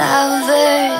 lovers.